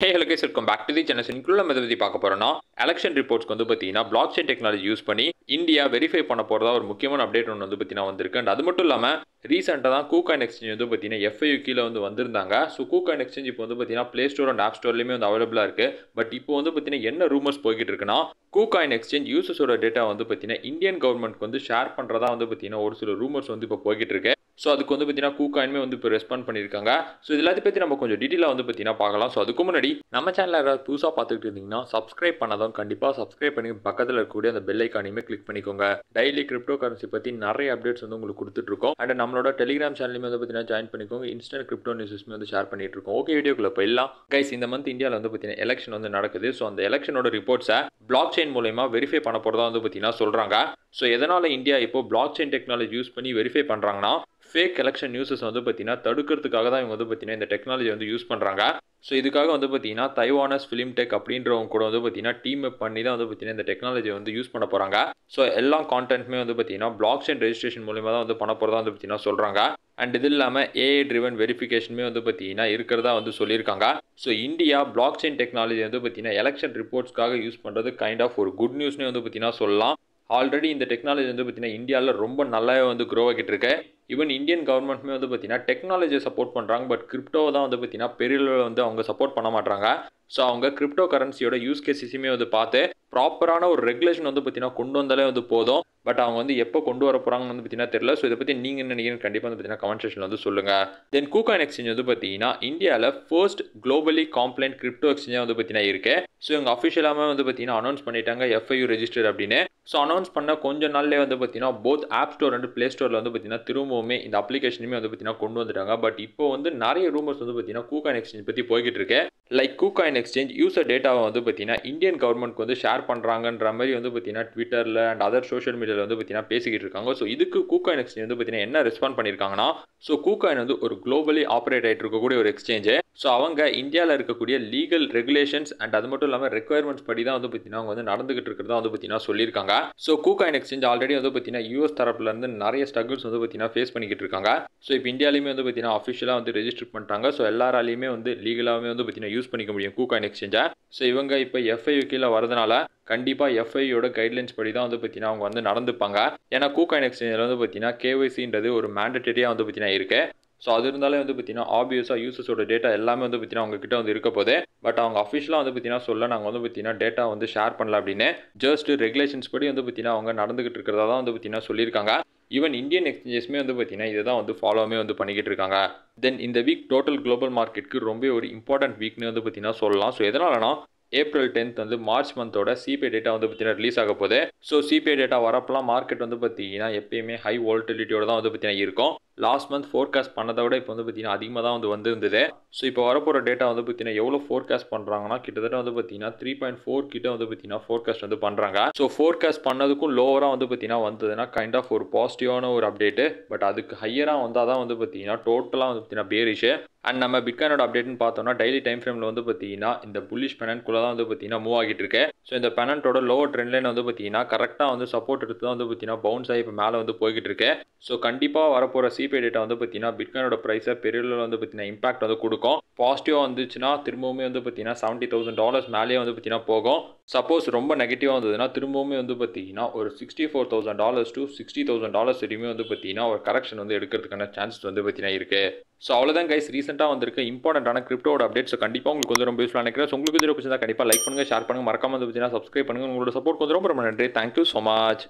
Hey hello guys welcome back to the channel இன்க்ளூட நம்ம பற்றி பார்க்க போகிறோம்னா எலெக்ஷன் ரிப்போர்ட்ஸ்க்கு வந்து பார்த்தீங்கன்னா பிளாக் செயின் டெக்னாலஜி யூஸ் பண்ணி இந்தியா வெரிஃபை பண்ண போகிறதா ஒரு முக்கியமான அப்டேட் ஒன்று வந்து பார்த்தீங்கன்னா வந்திருக்கு. அண்ட் அது மட்டும் இல்லாமல் ரீசெண்டாக தான் கூகாயின் எக்ஸ்சேஞ்ச் வந்து பார்த்தீங்கன்னா எஃப்ஐயூ கீழே வந்து வந்திருந்தாங்க. ஸோ கூகாயின் எக்ஸ்சேஞ்ச் இப்போ வந்து பார்த்தீங்கன்னா ப்ளே ஸ்டோர் அண்ட் ஆப் ஸ்டோர்லேயுமே வந்து அவைலபிளாக இருக்குது பட் இப்போ வந்து பார்த்தீங்கன்னா என்ன ரூமர்ஸ் போய்கிட்டு இருக்குன்னா கூகாயின் எக்ஸ்சேஞ்ச் யூசஸோட டேட்டா வந்து பார்த்தீங்கன்னா இந்தியன் கவர்மெண்ட்க்கு வந்து ஷேர் பண்ணுறதா வந்து பார்த்தீங்கன்னா ஒரு சில ரூமர்ஸ் வந்து இப்போ போய்கிட்டு இருக்கு. ஸோ அதுக்கு வந்து பார்த்தீங்கன்னா கூகாயின்மே வந்து இப்போ ரெஸ்பாண்ட் பண்ணியிருக்காங்க ஸோ இது எல்லாத்தையும் பற்றி நம்ம கொஞ்சம் டீட்டெயிலாக வந்து பார்த்தீங்கன்னா பார்க்கலாம். ஸோ அதுக்கு முன்னாடி நம்ம சேனலில் யாராவது புதுசாக பார்த்துட்டு இருந்தீங்கன்னா சப்ஸ்கிரைப் பண்ணாதான் கண்டிப்பாக சப்ஸ்கிரைப் பண்ணி பக்கத்தில் இருக்கக்கூடிய அந்த பெல் ஐக்கானையுமே கிளிக் பண்ணிக்கோங்க. டெய்லி கிரிப்டோ கரன்சி பற்றி நிறைய அப்டேட்ஸ் வந்து உங்களுக்கு கொடுத்துட்ருக்கோம் அண்ட் நம்மளோட டெலிகிராம் சேனலுமே வந்து பார்த்தீங்கன்னா ஜாயின் பண்ணிக்கோங்க. இன்ஸ்டன்ட் கிரிப்டோ நியூஸஸ்மே வந்து ஷேர் பண்ணிட்டு இருக்கோம். ஓகே வீடியோக்குள்ள போயிடலாம். கைஸ் இந்த மந்த் இந்தியாவில் வந்து பார்த்தீங்கன்னா எலெக்ஷன் வந்து நடக்குது. ஸோ அந்த எலெக்ஷனோட ரிப்போர்ட்ஸை பிளாக் செயின் மூலயமா வெரிஃபை பண்ண போகிறதா வந்து பார்த்தீங்கன்னா சொல்கிறாங்க ஸோ எதனால் இந்தியா இப்போ பிளாக் செயின் டெக்னாலஜி யூஸ் பண்ணி வெரிஃபை பண்ணுறாங்கன்னா ஃபேக் எலெக்ஷன் நியூஸஸ் வந்து பார்த்தீங்கன்னா தடுக்கிறதுக்காக தான் இவங்க வந்து பார்த்தீங்கன்னா இந்த டெக்னாலஜி வந்து யூஸ் பண்ணுறாங்க ஸோ இதுக்காக வந்து பார்த்தீங்கன்னா தைவானஸ் ஃபிலிம் டெக் அப்படின்றவங்க கூட வந்து பார்த்தீங்கன்னா டீம் அப் பண்ணி தான் வந்து பார்த்தீங்கன்னா இந்த டெக்னாலஜி வந்து யூஸ் பண்ண போகிறாங்க ஸோ எல்லா கான்டென்ட்மே வந்து பார்த்தீங்கன்னா பிளாக் செயின் ரெஜிஸ்ட்ரேஷன் மூலியமாக தான் வந்து பண்ண போகிறதா வந்து பார்த்தீங்கன்னா சொல்கிறாங்க அண்ட் இது இல்லாமல் ஏஐ ட்ரிவன் வெரிஃபிகேஷனுமே வந்து பார்த்தீங்கன்னா இருக்கிறதா வந்து சொல்லியிருக்காங்க. So India blockchain technology வந்து பார்த்தீங்கன்னா எலெக்ஷன் ரிப்போர்ட்ஸ்க்காக யூஸ் பண்ணுறது கைண்ட் ஆஃப் ஒரு குட் நியூஸ்னே வந்து பார்த்தீங்கன்னா சொல்லலாம். ஆல்ரெடி இந்த டெக்னாலஜி வந்து பார்த்தீங்கன்னா இந்தியாவில் ரொம்ப நல்லாவே வந்து க்ரோ ஆகிட்டு இருக்கு. ஈவன் இந்தியன் கவர்மெண்ட்மே வந்து பார்த்தீங்கன்னா டெக்னாலஜியை சப்போர்ட் பண்ணுறாங்க பட் கிரிப்டோவை தான் வந்து பார்த்தீங்கன்னா பெரிய வந்து அவங்க சப்போர்ட் பண்ண மாட்டாங்க ஸோ அவங்க கிரிப்டோ கரன்சியோட யூஸ் கேசஸுமே வந்து பார்த்து ப்ராப்பரான ஒரு ரெகுலேஷன் வந்து பார்த்தீங்கன்னா கொண்டு வந்தாலே வந்து போதும். பட் அவங்க வந்து எப்போ கொண்டு வர போகிறாங்கன்னு வந்து பார்த்தீங்கன்னா தெரியல. ஸோ இதை பற்றி நீங்கள் என்ன நினைக்கிறீங்க கண்டிப்பாக வந்து பார்த்தீங்கன்னா கமெண்ட் செக்ஷனில் வந்து சொல்லுங்கள் தென் கூகான் எக்ஸ்சேஞ்ச் வந்து பார்த்தீங்கன்னா இந்தியாவில் ஃபர்ஸ்ட் குளோபலி காம்ப்ளைண்ட் கிரிப்டோ எக்ஸ்சேஞ்சாக வந்து பார்த்தீங்கன்னா இருக்கு. ஸோ இவங்க அஃபிஷியலாக வந்து பார்த்தீங்கன்னா அனௌன்ஸ் பண்ணிட்டாங்க எஃப்ஐயூ ரெஜிஸ்டர் அப்படின்னு. ஸோ அனௌன்ஸ் பண்ண கொஞ்ச நாள்லேயே வந்து பார்த்தீங்கன்னா both app store and play ஸ்டோரில் வந்து பார்த்தீங்கன்னா திரும்பவுமே இந்த அப்ளிகேஷனுமே வந்து பார்த்தீங்கன்னா கொண்டு வந்துட்டாங்க. பட் இப்போ வந்து நிறைய ரூமர்ஸ் வந்து பார்த்தீங்கன்னா கூகாயின் எக்ஸ்சேஞ்ச் பற்றி போய்கிட்டு இருக்கு. லைக் கூகாயின் எக்ஸ்சேஞ்ச் யூசர் டேட்டாவை வந்து பார்த்தீங்கன்னா இந்தியன் கவர்மெண்ட்க்கு வந்து ஷேர் பண்ணுறாங்கன்ற மாதிரி வந்து பார்த்தீங்கன்னா ட்விட்டரில் அண்ட் அதர் சோஷியல் மீடியாவில் வந்து பார்த்தீங்கன்னா பேசிக்கிட்டு இருக்காங்க. ஸோ இதுக்கு கூகாயின் எக்ஸ்சேஞ்ச் வந்து பார்த்தீங்கன்னா என்ன ரெஸ்பாண்ட் பண்ணியிருக்காங்கன்னா ஸோ கூகாயின் வந்து ஒரு குளோபலி ஆப்ரேட் ஆகிட்டு இருக்கக்கூடிய ஒரு எக்ஸ்சேஞ்சு ஸோ அவங்க இந்தியாவில் இருக்கக்கூடிய லீகல் ரெகுலேஷன்ஸ் அண்ட் அது மட்டும் இல்லாமல் ரெக்குயர்மெண்ட்ஸ் படி தான் வந்து பார்த்தீங்கன்னா அவங்க வந்து நடந்துகிட்டு இருக்கிறதா வந்து பார்த்தீங்கன்னா சொல்லியிருக்காங்க. ஸோ கூகாயின் எக்ஸ்சேஞ்ச் ஆல்ரெடி வந்து பார்த்தீங்கன்னா யூஎஸ் தரப்புலேருந்து நிறைய ஸ்ட்ரகிள்ஸ் வந்து பார்த்தீங்கன்னா ஃபேஸ் பண்ணிக்கிட்டு இருக்காங்க. ஸோ இப்போ இந்தியாலையுமே வந்து பார்த்தீங்கன்னா அஃபிஷியலாக வந்து ரெஜிஸ்டர் பண்ணிட்டாங்க ஸோ எல்லாராலையுமே வந்து லீகலாகவே வந்து பார்த்தீங்கன்னா யூஸ் பண்ணிக்க முடியும் கூகாயின் எக்ஸ்சேஞ்சை ஸோ இவங்க இப்போ எஃப்ஐயூ கீழே வரதுனால கண்டிப்பாக எஃப்ஐயோட கைட்லைன்ஸ் படி தான் வந்து பார்த்தீங்கன்னா அவங்க வந்து நடந்துப்பாங்க. ஏன்னா கூகாயின் எக்ஸ்சேஞ்சில் வந்து பார்த்தீங்கன்னா கேஒய்சின்றது ஒரு மேண்டட்டரியாக வந்து பார்த்தீங்கன்னா இருக்குது ஸோ அது இருந்தாலே வந்து பார்த்தீங்கன்னா ஆப்வியஸாக யூசர்ஸோட டேட்டா எல்லாமே வந்து பார்த்தீங்கன்னா அவங்ககிட்ட வந்து இருக்க போதே பட் அவங்க அஃபிஷியலாக வந்து பார்த்தீங்கன்னா சொல்ல நாங்கள் வந்து பார்த்தீங்கன்னா டேட்டா வந்து ஷேர் பண்ணல அப்படின்னு ஜஸ்ட் ரெகுலேஷன்ஸ் படி வந்து பார்த்தீங்கன்னா அவங்க நடந்துகிட்டு இருக்கிறதா தான் வந்து பார்த்தீங்கன்னா சொல்லியிருக்காங்க ஈவன் இந்தியன் எக்ஸ்சேஞ்சஸ்மே வந்து பார்த்தீங்கன்னா இதை தான் வந்து ஃபாலோவுமே வந்து பண்ணிக்கிட்டு இருக்காங்க தென் இந்த வீக் டோட்டல் குளோபல் மார்க்கெட்டுக்கு ரொம்ப ஒரு இம்பார்ட்டன்ட் வீக்னு வந்து பார்த்தீங்கன்னா சொல்லலாம் ஸோ எதனாலனா ஏப்ரல் டென்த் வந்து மார்ச் மந்தோட சிபிஐ டேட்டா வந்து பார்த்தீங்கன்னா ரிலீஸ் ஆக போகுது ஸோ சிபிஐ டேட்டா வரப்பெல்லாம் மார்க்கெட் வந்து பார்த்தீங்கன்னா எப்பயுமே ஹை வால்டிலிட்டியோட தான் வந்து பார்த்தீங்கன்னா இருக்கும் லாஸ்ட் மந்த் ஃபோர்காஸ்ட் பண்ணதை விட இப்போ வந்து பார்த்தீங்கன்னா அதிகமாக தான் வந்து வந்திருந்தது. ஸோ இப்போ வரப்போகிற டேட்டா வந்து பார்த்தீங்கன்னா எவ்வளோ ஃபோர்காஸ்ட் பண்ணுறாங்கன்னா கிட்டத்தட்ட வந்து பார்த்தீங்கன்னா த்ரீ பாயிண்ட் ஃபோர் கிட்ட வந்து பார்த்தீங்கன்னா ஃபோர்காஸ்ட் வந்து பண்ணுறாங்க ஸோ ஃபோர்காஸ்ட் பண்ணதுக்கும் லோவராக வந்து பார்த்தீங்கன்னா வந்ததுன்னா கைண்ட் ஆஃப் ஒரு பாசிட்டிவான ஒரு அப்டேட்டு பட் அதுக்கு ஹையராக வந்தால் தான் வந்து பார்த்தீங்கன்னா டோட்டலாக வந்து பார்த்தீங்கன்னா பேரிஷு அண்ட் நம்ம பிட்காயினோட அப்டேட்னு பார்த்தோம்னா டெய்லி டைம் ஃப்ரேமில் வந்து பார்த்தீங்கன்னா இந்த புல்லிஷ் பெனன்ட்குள்ளே தான் வந்து பார்த்தீங்கன்னா மூவ் ஆகிட்டு இருக்கு ஸோ இந்த பெனன்ட்டோட லோவர் ட்ரெண்ட் லைன் வந்து பார்த்தீங்கன்னா கரெக்டாக வந்து சப்போர்ட் எடுத்து தான் வந்து பார்த்தீங்கன்னா பவுன்ஸ் ஆகி இப்போ மேலே வந்து போய்கிட்டு இருக்கு ஸோ கண்டிப்பாக வரப்போகிற சிபிஐ டேட்டா வந்து பார்த்தீங்கன்னா பிட்காயினோட ப்ரைஸை பெரிய வந்து பார்த்தீங்கன்னா இம்பாக்ட் வந்து கொடுக்கும் பாசிட்டிவாக வந்துச்சுன்னா திரும்பவுமே வந்து பார்த்தீங்கன்னா செவன்ட்டி தௌசண்ட் டாலர்ஸ் மேலேயே வந்து பார்த்தீங்கன்னா போகும் சப்போஸ் ரொம்ப நெகட்டிவாக வந்ததுன்னா திரும்பவுமே வந்து பார்த்தீங்கன்னா ஒரு sixty four thousand dollars to sixty thousand dollars வரையுமே வந்து பார்த்தீங்கன்னா ஒரு கரெக்ஷன் வந்து எடுக்கிறதுக்கான சான்சஸ் வந்து பார்த்தீங்கன்னா இருக்குது ஸோ அவ்வளோதான் கைஸ் ரீசெண்டாக வந்திருக்க இம்பார்ட்டண்டான கிரிப்டோட அப்டேட்ஸ் கண்டிப்பாக உங்களுக்கு வந்து ரொம்ப யூஸ்ஃபுல்லாக நினைக்கிறேன். உங்களுக்கு இது பிடிச்சிருந்தா கண்டிப்பாக லைக் பண்ணுங்கள் ஷேர் பண்ணுங்கள் மறக்காம வந்து பார்த்தீங்கன்னா சப்ஸ்கிரைப் பண்ணுங்கள் உங்களோட சப்போர்ட் வந்து ரொம்ப ரொம்ப நன்றி. Thank you so much